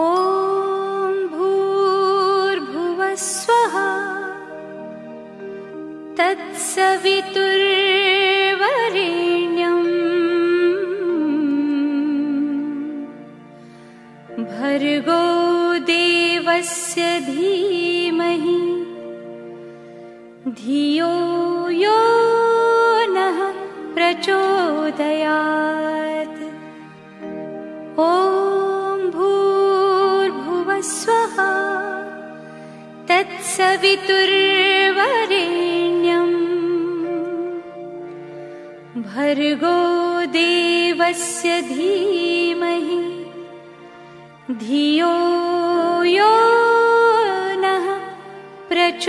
ॐ भूर्भुवस्वः तत्सवितुर्वरेण्यम् भर्गो देवस्य धीमहि धियो यो नः प्रचोदयात् तत्सवितुर्वरेण्यम् भर्गो देवस्य धीमहि धियो यो नः प्रचोदयात्।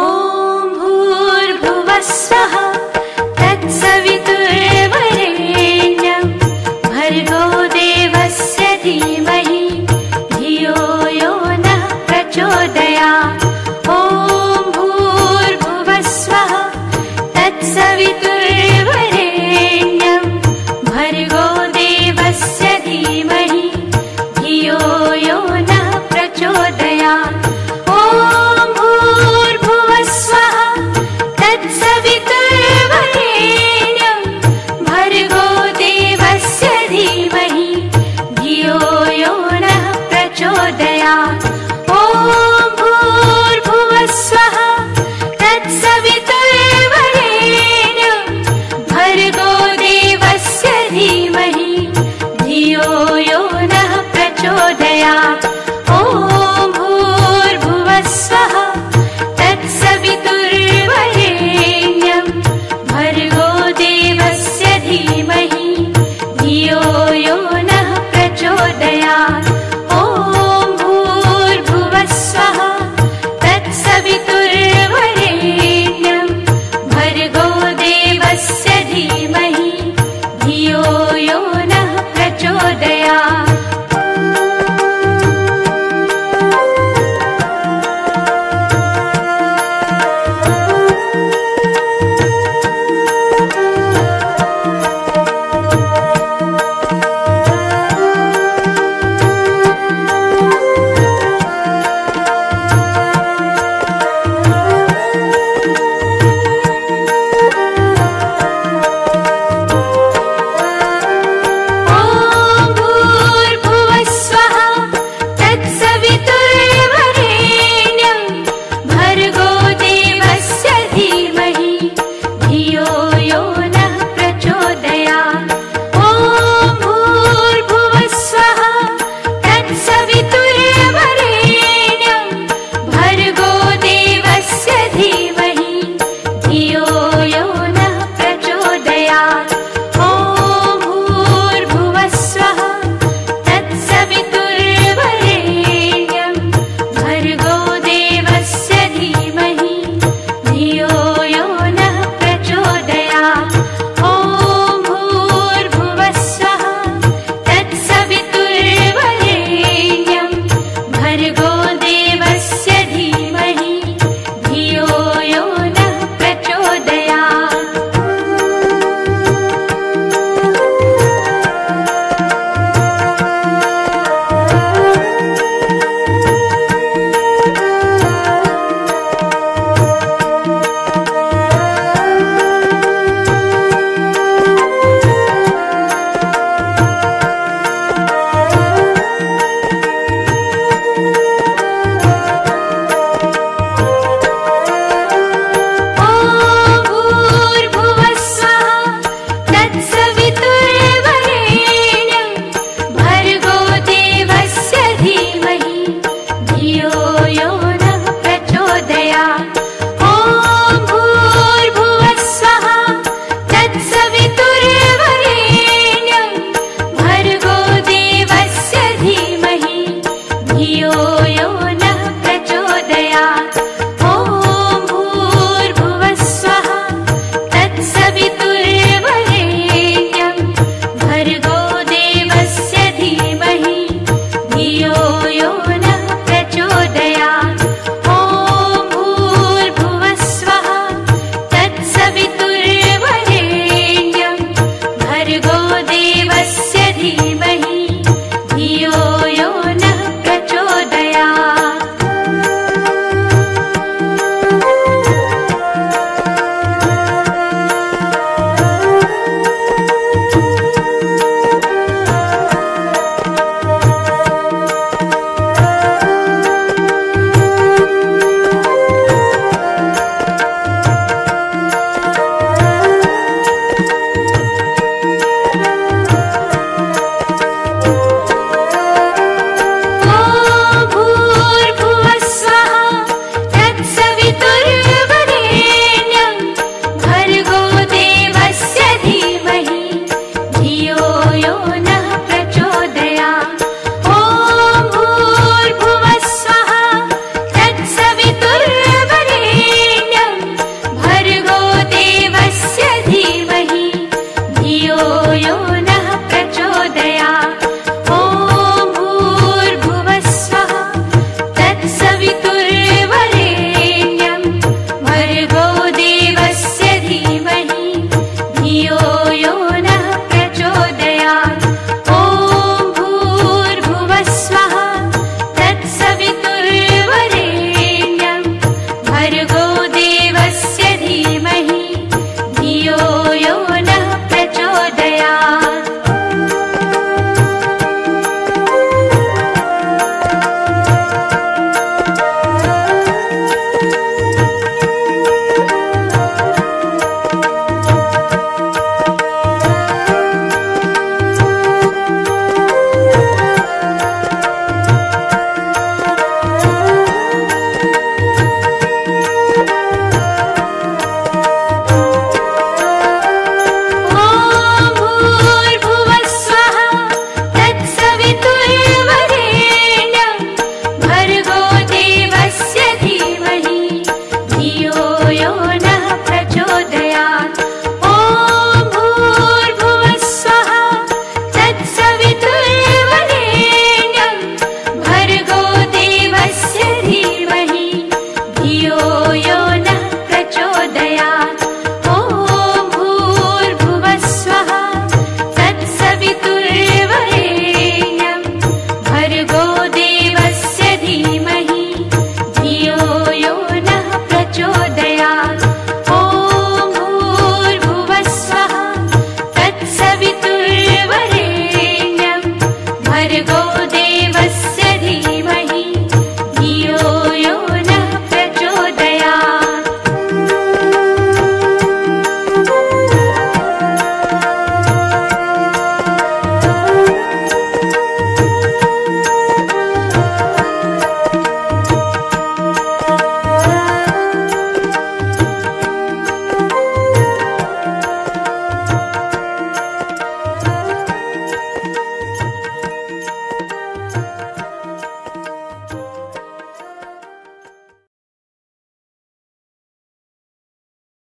ॐ भूर्भुवस्वः